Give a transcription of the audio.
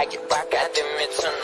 I get back at the midnight.